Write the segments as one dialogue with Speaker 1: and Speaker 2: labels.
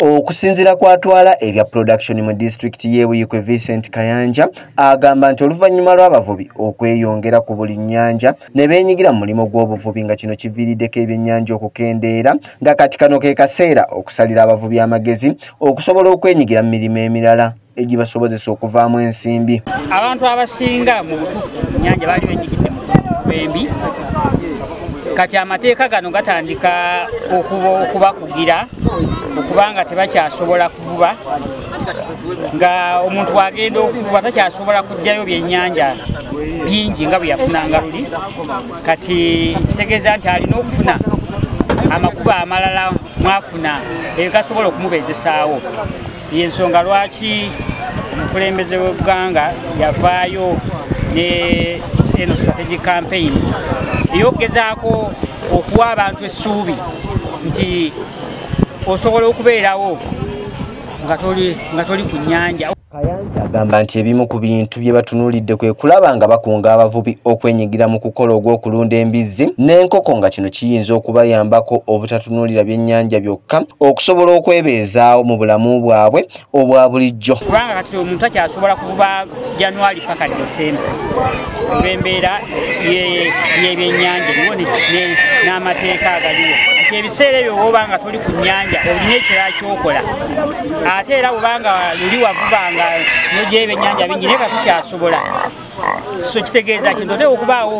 Speaker 1: okusinziira kwatwala ebya production mu disitulikiti y'ebuyikwe vincent kayanja agamba nti oluvannyuma lw'abavubi okweyongera ku buli nnyanja ne beenyigira mu mulimu gw'obuvubi nga kino kiviiriddeko ebyennyanja okukendeera nga kati kano ke kaseera okusalira abavubi amagezi okusobola okwenyigira mu mirimu emirala egibasobozesa okuvaamu ensimbi.
Speaker 2: Abantu abasinga mu butuufu mu nyanja baali benyigidde mu bembi kati amateeka gano gatandika okubakugira okuba nga tebakyasobola kuvuba nga omuntu wagenda okuvuba takyasobola kugjayo byennyanja bingi nga bwe yafunanga luli. Kati kitegeeza nti alina okufuna amakuba amalala mwafuna egasobola okumubezesaawo yensonga lwaki omukulembeze w'eggwanga yavaayo ne eno strategic campaign. Eyokugezaako okuwa abantu essuubi nti osobola okubeerawo nga toli ku nnyanja
Speaker 1: agamba nti ebimu ku bintu bye batunuulidde kwe kulaba nga bakunga abavubi okwenyigira mu kukola ogw'okulunda embizzi n'enkoko nga kino kiyinza okubayambako obutatunuulira byennyanja byokka okusobola okwebeezaawo mu bulamu bwabwe obwa bulijjo.
Speaker 2: Kubanga kati omuntu akyasobola kuvuba januari paka desemba olw'embeera y'ebyennyanja n'amateeka agaliwo. Nti ebiseera ebyo bwoba nga toli ku nnyanja olina ekirala kyokola. Ate era bwobanga luli wavubanga nogyayo ebyennyanja bingi naye katukyasobola so kitegeeza kintu oteeka okubaawo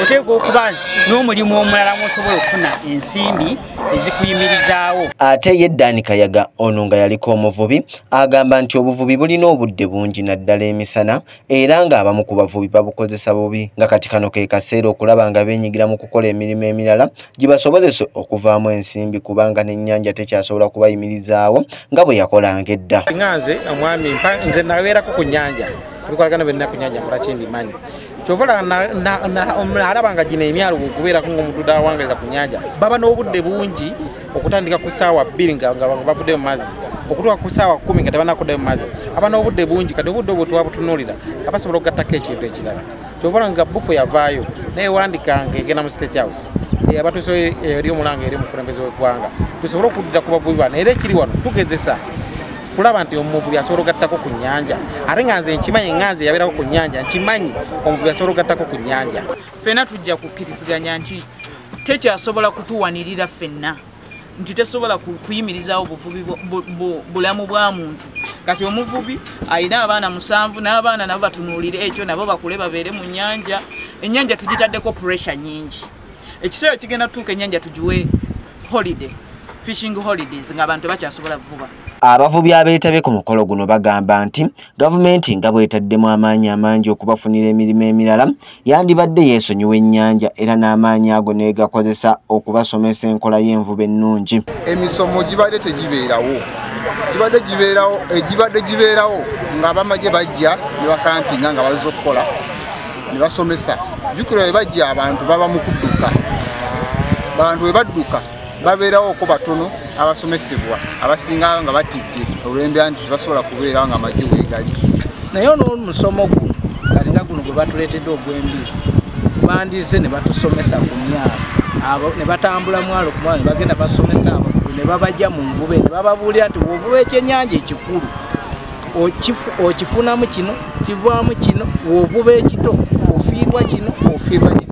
Speaker 2: oteeka okuba n'omulimu omulala mwosobola okufuna ensimbi ezikuyimirizaawo.
Speaker 1: Ate ye dani kayaga ono nga yaliko omuvubi agamba nti obuvubi bulina obudde bungi naddala emisana era ng'abamu ku bavubi babukozesa bubi. Nga kati kano ke kaseera okulaba nga beenyigira mu kukola emirimu emirala gibasobozese okuvaamu ensimbi kubanga n'ennyanja tekyasobola kubayimirizaawo nga bwe yakolanga edda.
Speaker 3: Nga nze omwami nze nabeerako ku nnyanja. Ebikolagana byenina ku nnyanja nkola kyembimanyi kyovola alaba nga gino emyalo bwekubeerako ngaomutuda awangalira ku nnyanja. Baba n'obudde bungi okutandika ku saawa bbiri nga bavudde mu mazzi. Okutuuka ku saawa kumi nga tebanakudde mu mazzi. Aba n'obudde bungi kati obudde obwo twabutunuulira. Abasobola okugattako ekintu ekirala. Kyovola nga bufu yavaayo naye wandikanga egenda mu state house. Abatuso eri omulanga eri omukulembeze w'eggwanga. Tusobole okuddira ku bavubi bano era ekiri wano tugezesa kulaba nti omuvubi asobola ogattako ku nnyanja. Ate nga nze nkimanyi nga nze yabeerako ku nnyanja nkimanyi omuvubi asobola ogattako ku nnyanja.
Speaker 4: Ffenna tujja kukkiriziganya nti tekyasobola kutuwanirira ffenna nti tesobola kuyimirizaawo buvubi bulamu bwa muntu. Kati omuvubi alina abaana musanvu n'abaana nabo batunuulire ekyo nabo bakule babeere mu nnyanja. Ennyanja tugitaddeko puresure nyingi ekiseera kigenda tutuuka ennyanja tugiwe holiday fishing holidays ng'abantu bakyasobola vuba
Speaker 1: abavubi abeetabye ku mukolo guno bagamba nti gavumenti nga bwetaddemu amaanyi amangi okubafunira emirimu emirala yandibadde yeesonyiwa ennyanja era n'amaanyi ago neegakozesa okubasomesa enkola y'envuba ennungi.
Speaker 5: Emisomo gibadde tegibeerawo. Gibadde gibeerawo egibadde gibeerawo ng'abamagye bajja ne bakampinga nga bazze okukola ne basomesa. Jjukira bwe bajja abantu baba mu kudduka. Bantu bwe badduka babeerawo ko batono abasomesebwa abasinga nga batidde olwembera nti tebasobola kubeerawo nga amagye weegali.
Speaker 6: Naye n'omusomo guno galinga guno gwe batuleetedde ogw'embizi bandize ne batusomesa ku myalo ne batambula mwalo ku mwalo ne bagenda basomesa abavubi ne babajja mu nvuba ne bababuulira nti wovuba ekyennyanja ekikulu okifunamu kino kivaamu kino wovuba ekito ofiirwa kino ofiirwa kino